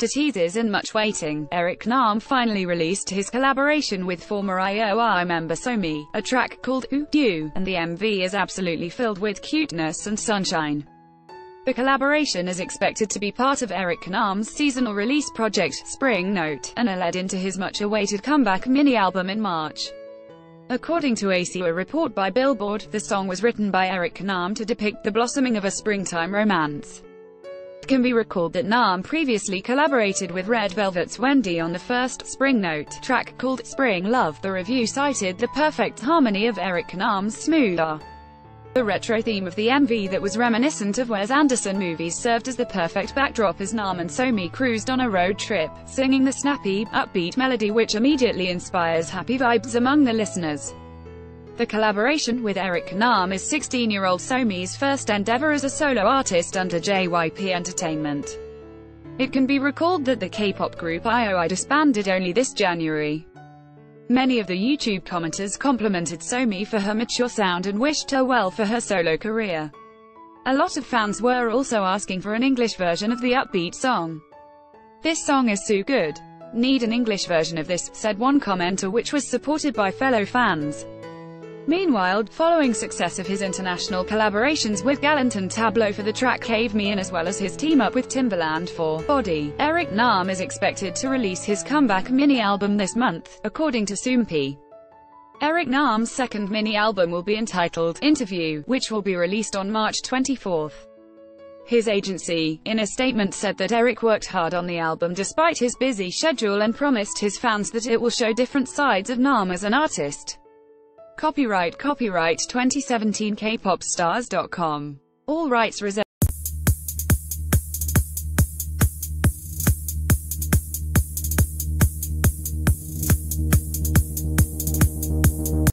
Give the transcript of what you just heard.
After teases and much waiting, Eric Nam finally released his collaboration with former IOI member Somi, a track called Who You, and the MV is absolutely filled with cuteness and sunshine. The collaboration is expected to be part of Eric Nam's seasonal release project, Spring Note, and a led into his much-awaited comeback mini-album in March. According to a report by Billboard, the song was written by Eric Nam to depict the blossoming of a springtime romance. It can be recalled that Nam previously collaborated with Red Velvet's Wendy on the first Spring Note track called Spring Love. The review cited the perfect harmony of Eric Nam's smooth R. The retro theme of the MV that was reminiscent of Wes Anderson movies served as the perfect backdrop as Nam and Somi cruised on a road trip, singing the snappy, upbeat melody which immediately inspires happy vibes among the listeners. The collaboration with Eric Nam is 16-year-old Somi's first endeavor as a solo artist under JYP Entertainment. It can be recalled that the K-pop group IOI disbanded only this January. Many of the YouTube commenters complimented Somi for her mature sound and wished her well for her solo career. A lot of fans were also asking for an English version of the upbeat song. This song is so good. Need an English version of this, said one commenter which was supported by fellow fans. Meanwhile, following success of his international collaborations with Gallant and Tablo for the track Cave Me In as well as his team-up with Timbaland for Body, Eric Nam is expected to release his comeback mini-album this month, according to Soompi. Eric Nam's second mini-album will be entitled Interview, which will be released on March 24. His agency, in a statement said that Eric worked hard on the album despite his busy schedule and promised his fans that it will show different sides of Nam as an artist. Copyright Copyright 2017 Kpopstars.com. All rights reserved.